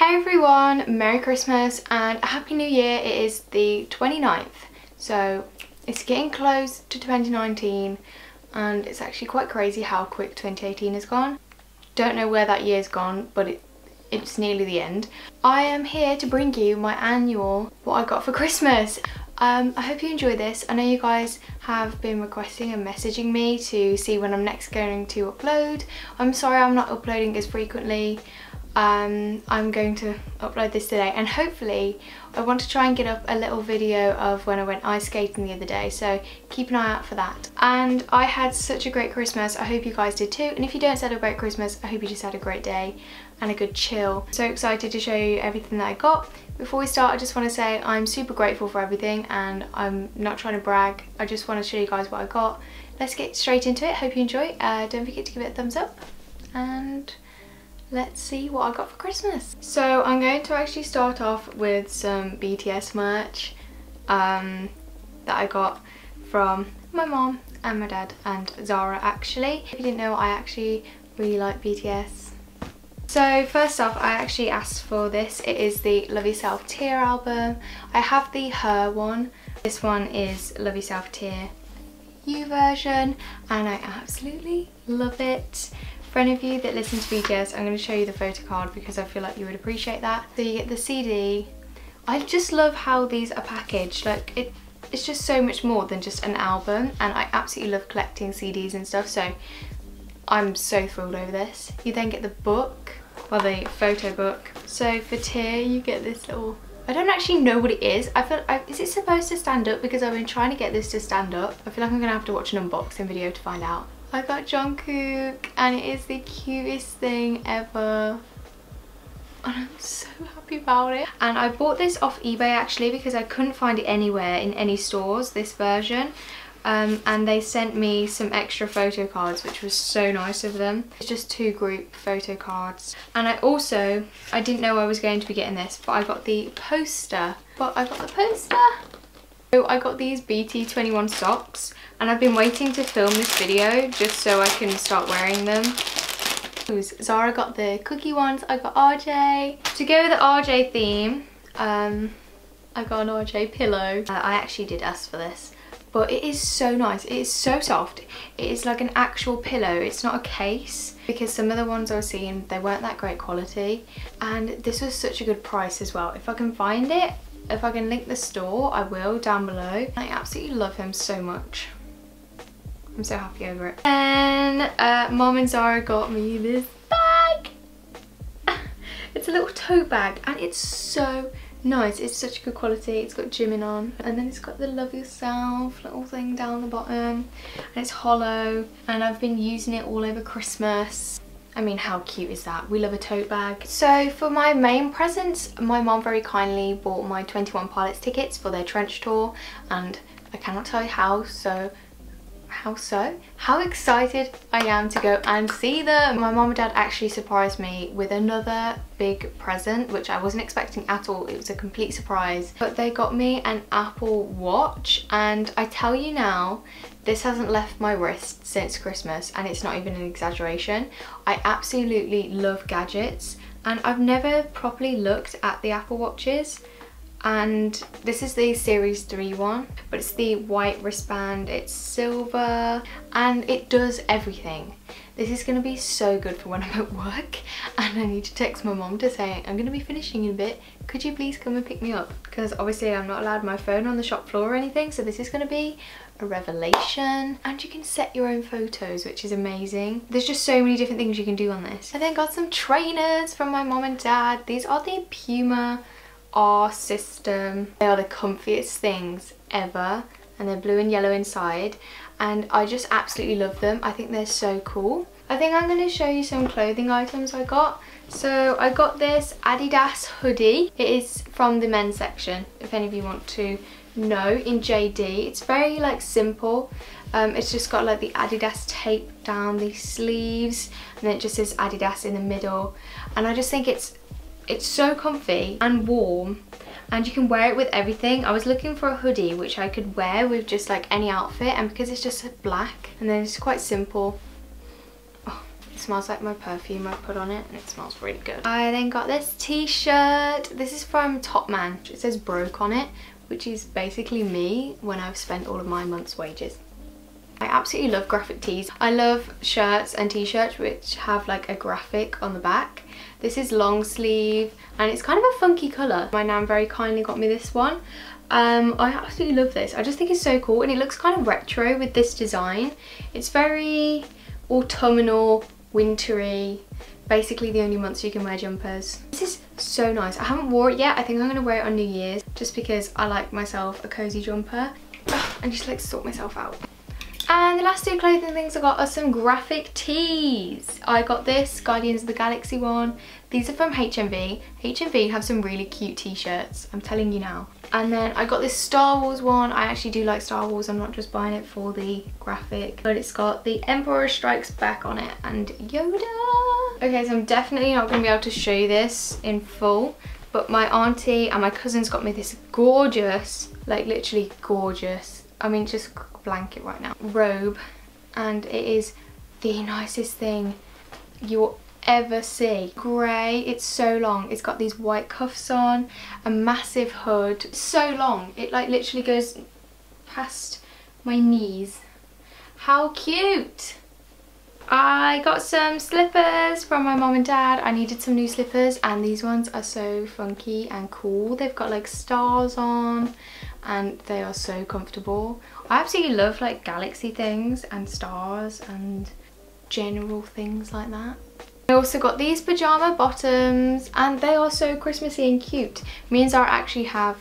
Hey everyone, Merry Christmas and Happy New Year. It is the 29th, so it's getting close to 2019 and it's actually quite crazy how quick 2018 has gone. Don't know where that year's gone, but it, it's nearly the end. I am here to bring you my annual what I got for Christmas. Um, I hope you enjoy this. I know you guys have been requesting and messaging me to see when I'm next going to upload. I'm sorry I'm not uploading as frequently um, I'm going to upload this today. And hopefully I want to try and get up a little video of when I went ice skating the other day. So keep an eye out for that. And I had such a great Christmas. I hope you guys did too. And if you don't celebrate Christmas I hope you just had a great day and a good chill. So excited to show you everything that I got. Before we start I just want to say I'm super grateful for everything and I'm not trying to brag. I just want to show you guys what I got. Let's get straight into it. Hope you enjoy. Uh, don't forget to give it a thumbs up and let's see what I got for Christmas. So I'm going to actually start off with some BTS merch um, that I got from my mom and my dad and Zara actually. If you didn't know I actually really like BTS. So first off I actually asked for this. It is the Love Yourself Tear album. I have the Her one. This one is Love Yourself Tear U version and I absolutely love it. For any of you that listen to BTS, I'm going to show you the photo card because I feel like you would appreciate that. So you get the CD. I just love how these are packaged. Like it, it's just so much more than just an album and I absolutely love collecting CDs and stuff so I'm so thrilled over this. You then get the book, well the photo book. So for Tear you get this little I don't actually know what it is. I feel, I, is it supposed to stand up? Because I've been trying to get this to stand up. I feel like I'm gonna have to watch an unboxing video to find out. I got Jungkook and it is the cutest thing ever. And I'm so happy about it. And I bought this off eBay actually because I couldn't find it anywhere in any stores, this version. Um, and they sent me some extra photo cards which was so nice of them. It's just two group photo cards. And I also, I didn't know I was going to be getting this, but I got the poster. But I got the poster. So I got these BT21 socks and I've been waiting to film this video just so I can start wearing them. Zara got the Cooky ones, I got RJ. To go with the RJ theme, um, I got an RJ pillow. Uh, I actually did ask for this but it is so nice it is so soft it is like an actual pillow it's not a case because some of the ones I was seeing they weren't that great quality and this was such a good price as well if I can find it if I can link the store, I will down below. I absolutely love him so much. I'm so happy over it. And uh, Mom and Zara got me this bag. it's a little tote bag and it's so nice. It's such good quality. It's got Jimin on and then it's got the love yourself little thing down the bottom and it's hollow and I've been using it all over Christmas I mean, how cute is that? We love a tote bag. So for my main presents, my mom very kindly bought my 21 Pilots tickets for their trench tour and I cannot tell you how, so how so? How excited I am to go and see them. My mom and dad actually surprised me with another big present, which I wasn't expecting at all. It was a complete surprise. But they got me an Apple Watch and I tell you now, this hasn't left my wrist since Christmas and it's not even an exaggeration. I absolutely love gadgets and I've never properly looked at the Apple Watches and this is the series 3 one but it's the white wristband it's silver and it does everything. This is going to be so good for when I'm at work and I need to text my mom to say I'm going to be finishing in a bit. Could you please come and pick me up? Because obviously I'm not allowed my phone on the shop floor or anything so this is going to be a revelation. And you can set your own photos which is amazing. There's just so many different things you can do on this. I then got some trainers from my mom and dad. These are the Puma R system. They are the comfiest things ever and they're blue and yellow inside and I just absolutely love them. I think they're so cool. I think I'm going to show you some clothing items I got. So I got this Adidas hoodie. It is from the men's section if any of you want to know in JD. It's very like simple. Um, it's just got like the Adidas tape down the sleeves and then it just says Adidas in the middle and I just think it's it's so comfy and warm and you can wear it with everything. I was looking for a hoodie which I could wear with just like any outfit and because it's just black and then it's quite simple. Oh, it smells like my perfume I put on it and it smells really good. I then got this t-shirt. This is from Topman. It says broke on it, which is basically me when I've spent all of my month's wages. I absolutely love graphic tees. I love shirts and t-shirts which have like a graphic on the back. This is long sleeve and it's kind of a funky colour. My nan very kindly got me this one. Um, I absolutely love this. I just think it's so cool and it looks kind of retro with this design. It's very autumnal, wintry, basically the only months you can wear jumpers. This is so nice. I haven't wore it yet. I think I'm going to wear it on New Year's just because I like myself a cozy jumper and just like to sort myself out. And the last two clothing things I got are some graphic tees. I got this Guardians of the Galaxy one. These are from HMV. HMV have some really cute t-shirts, I'm telling you now. And then I got this Star Wars one. I actually do like Star Wars. I'm not just buying it for the graphic. But it's got the Emperor Strikes Back on it and Yoda. Okay, so I'm definitely not going to be able to show you this in full. But my auntie and my cousins got me this gorgeous, like literally gorgeous. I mean, just blanket right now. Robe. And it is the nicest thing you'll ever see. Grey, it's so long. It's got these white cuffs on, a massive hood. So long. It like literally goes past my knees. How cute! I got some slippers from my mom and dad. I needed some new slippers and these ones are so funky and cool. They've got like stars on and they are so comfortable. I absolutely love like galaxy things and stars and general things like that. I also got these pyjama bottoms and they are so Christmassy and cute. Me and Zara actually have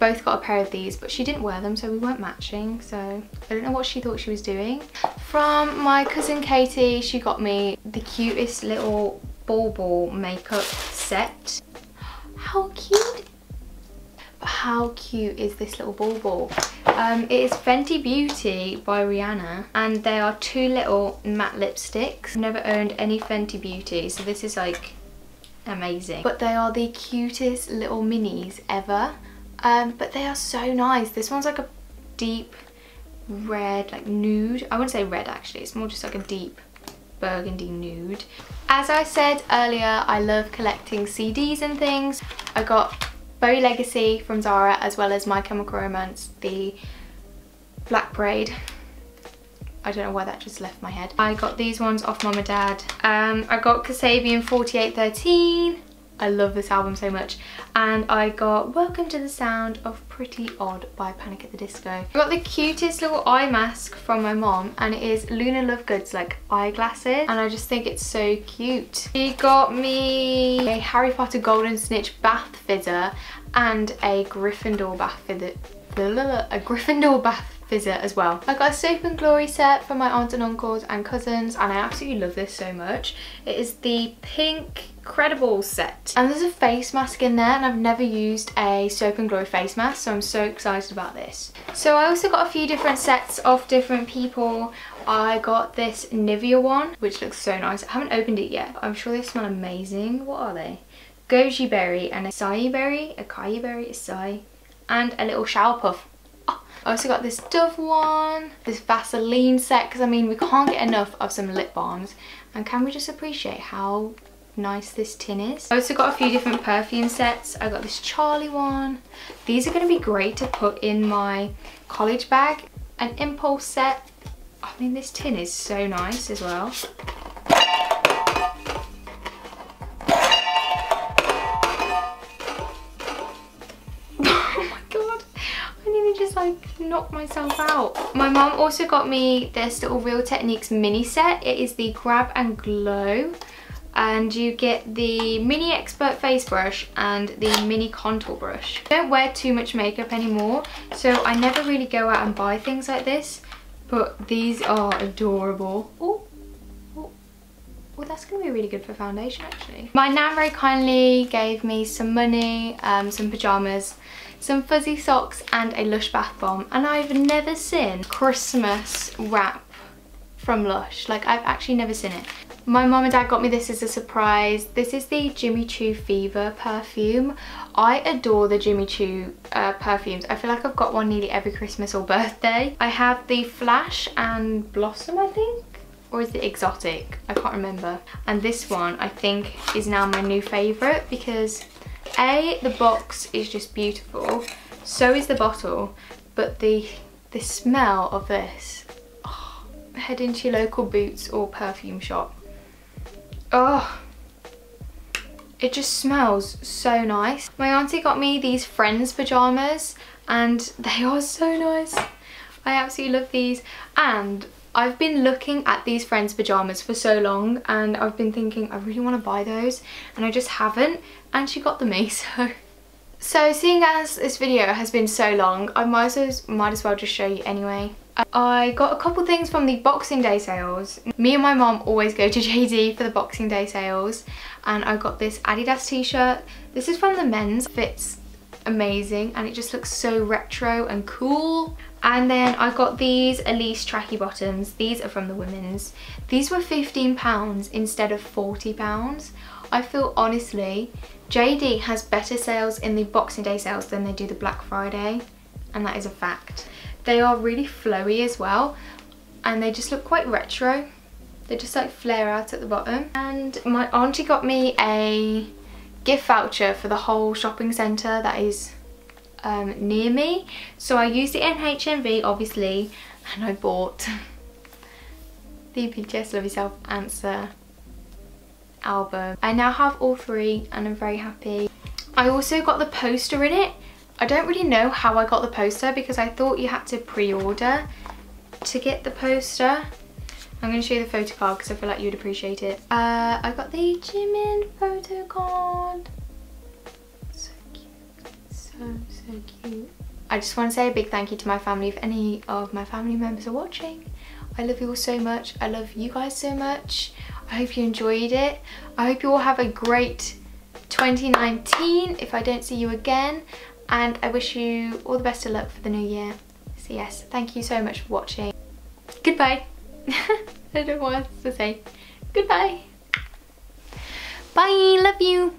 both got a pair of these but she didn't wear them so we weren't matching so I don't know what she thought she was doing. From my cousin Katie she got me the cutest little ball ball makeup set. How cute how cute is this little ball ball? Um, it is Fenty Beauty by Rihanna and they are two little matte lipsticks. I've never owned any Fenty Beauty so this is like amazing. But they are the cutest little minis ever. Um, but they are so nice. This one's like a deep red, like nude. I wouldn't say red actually, it's more just like a deep burgundy nude. As I said earlier, I love collecting CDs and things. I got Bowie Legacy from Zara as well as My Chemical Romance, the Black Parade. I don't know why that just left my head. I got these ones off Mum and Dad. Um, I got Kasabian 4813. I love this album so much. And I got Welcome to the Sound of Pretty Odd by Panic at the Disco. I got the cutest little eye mask from my mom and it is Luna Lovegood's like eyeglasses and I just think it's so cute. She got me a Harry Potter Golden Snitch bath fizzer and a Gryffindor bath fizzer a Gryffindor bath visit as well. I got a Soap and Glory set for my aunts and uncles and cousins and I absolutely love this so much. It is the pink Credible set. And there's a face mask in there and I've never used a Soap and Glory face mask so I'm so excited about this. So I also got a few different sets of different people. I got this Nivea one which looks so nice. I haven't opened it yet. I'm sure they smell amazing. What are they? Goji berry and acai berry, acai berry, acai, and a little shower puff. Oh, I also got this Dove one, this Vaseline set, because I mean we can't get enough of some lip balms. And can we just appreciate how nice this tin is. I also got a few different perfume sets. I got this Charlie one. These are going to be great to put in my college bag. An impulse set. I mean this tin is so nice as well. Like knocked myself out. My mum also got me this little Real Techniques mini set. It is the Grab and Glow and you get the mini expert face brush and the mini contour brush. I don't wear too much makeup anymore so I never really go out and buy things like this but these are adorable. Oh, oh, oh that's going to be really good for foundation actually. My nan very kindly gave me some money, um, some pyjamas, some fuzzy socks and a Lush bath bomb and I've never seen Christmas wrap from Lush. Like I've actually never seen it. My mom and dad got me this as a surprise. This is the Jimmy Choo Fever perfume. I adore the Jimmy Choo uh, perfumes. I feel like I've got one nearly every Christmas or birthday. I have the Flash and Blossom, I think. or is it exotic? I can't remember. And this one I think is now my new favourite because A, the box is just beautiful, so is the bottle, but the, the smell of this, oh, head into your local Boots or perfume shop. Oh, it just smells so nice. My auntie got me these Friends pyjamas and they are so nice. I absolutely love these and I've been looking at these Friends pyjamas for so long and I've been thinking I really want to buy those and I just haven't and she got them me so so seeing as this video has been so long I might as, well, might as well just show you anyway. I got a couple things from the Boxing Day sales. Me and my mom always go to JD for the Boxing Day sales and I got this Adidas t-shirt. This is from the men's, fits amazing and it just looks so retro and cool. And then I got these Ellesse tracky bottoms. These are from the women's. These were £15 instead of £40. I feel honestly, JD has better sales in the Boxing Day sales than they do the Black Friday. And that is a fact. They are really flowy as well. And they just look quite retro. They just like flare out at the bottom. And my auntie got me a gift voucher for the whole shopping centre that is um, near me. So I used it in HMV obviously and I bought the BTS Love Yourself Answer album. I now have all three and I'm very happy. I also got the poster in it. I don't really know how I got the poster because I thought you had to pre-order to get the poster. I'm going to show you the photo card because I feel like you'd appreciate it. Uh, I got the Jimin photo card. So cute. So, so cute. I just want to say a big thank you to my family if any of my family members are watching. I love you all so much. I love you guys so much. I hope you enjoyed it. I hope you all have a great 2019 if I don't see you again. And I wish you all the best of luck for the new year. So yes, thank you so much for watching. Goodbye. I don't to say. Goodbye. Bye, love you.